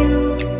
to